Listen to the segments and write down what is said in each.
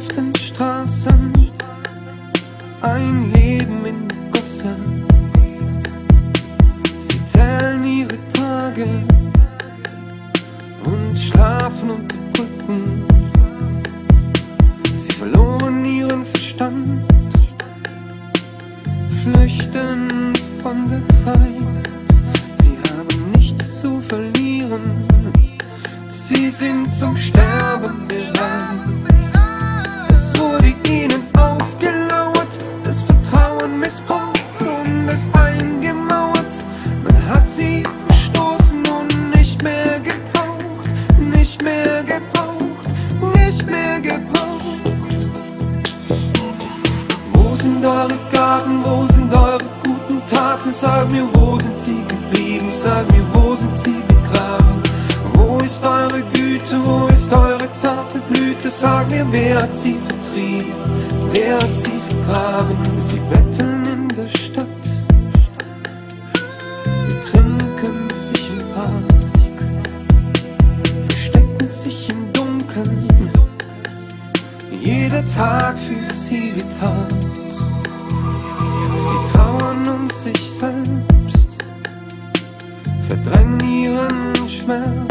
auf den Straßen, ein Leben in Gosse. Sie zählen ihre Tage und schlafen unter Brücken. Sie verloren ihren Verstand, flüchten von der Zeit. Sie haben nichts zu verlieren, sie sind zum Sterben sind eure Gaben, wo sind eure guten Taten? Sag mir, wo sind sie geblieben? Sag mir, wo sind sie begraben? Wo ist eure Güte, wo ist eure zarte Blüte? Sag mir, wer hat sie vertrieben? Wer hat sie vergraben? Sie betteln Jeder Tag für sie wie Tat. Sie trauern um sich selbst, verdrängen ihren Schmerz.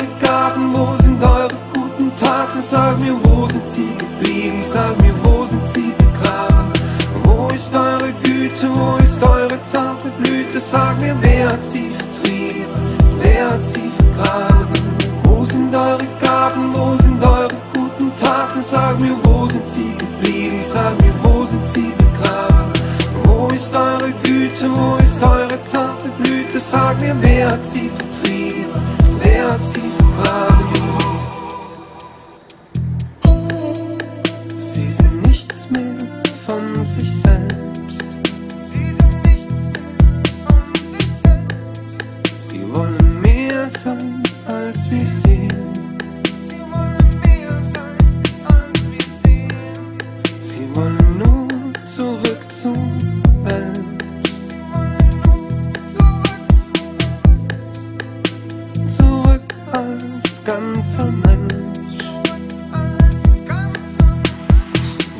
Eure Gaben, wo sind eure guten Taten? Sag mir, wo sind sie geblieben? Sag mir, wo sind sie begraben? Wo ist eure Güte, wo ist eure zarte Blüte? Sag mir, wer hat sie vertrieben? Wer hat sie vergraben? Wo sind eure Gaben, wo sind eure guten Taten? Sag mir, wo sind sie geblieben? Sag mir, wo sind sie begraben? Wo ist eure Güte, wo ist eure zarte Blüte? Sag mir, wer hat sie vertrieben? Sie vergraben? Sie sind nichts mehr von sich selbst. Sie sind nichts mehr von sich selbst. Sie wollen mehr sein als wir sehen. Ganzer Mensch.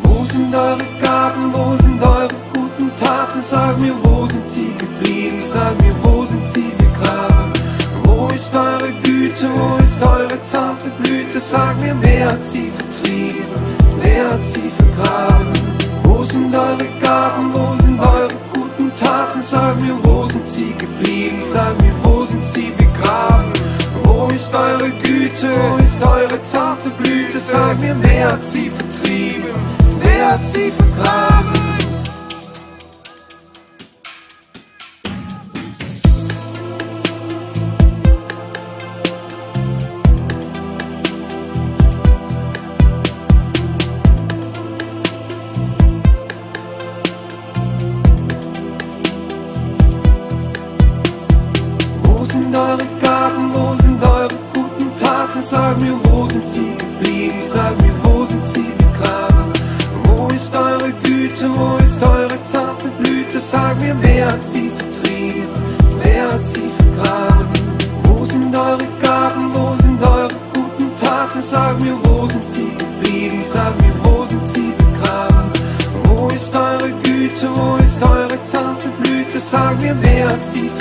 Wo sind eure Gaben, wo sind eure guten Taten? Sag mir, wo sind sie geblieben? Sag mir, wo sind sie begraben? Wo ist eure Güte, wo ist eure zarte Blüte? Sag mir, wer hat sie vertrieben? Wer hat sie vergraben? Wo sind eure Gaben, wo sind eure guten Taten? Sag mir, wo zarte Blüte? Sag mir, wer hat sie vertrieben? Wer hat sie vergraben? Sind sie geblieben? Sag mir, wo sind sie begraben? Wo ist eure Güte, wo ist eure zarte Blüte? Sag mir, wer hat sie vertrieben? Wer hat sie vergraben? Wo sind eure Gaben, wo sind eure guten Taten? Sag mir, wo sind sie geblieben? Sag mir, wo sind sie begraben? Wo ist eure Güte, wo ist eure zarte Blüte? Sag mir, wer hat sie vertrieben?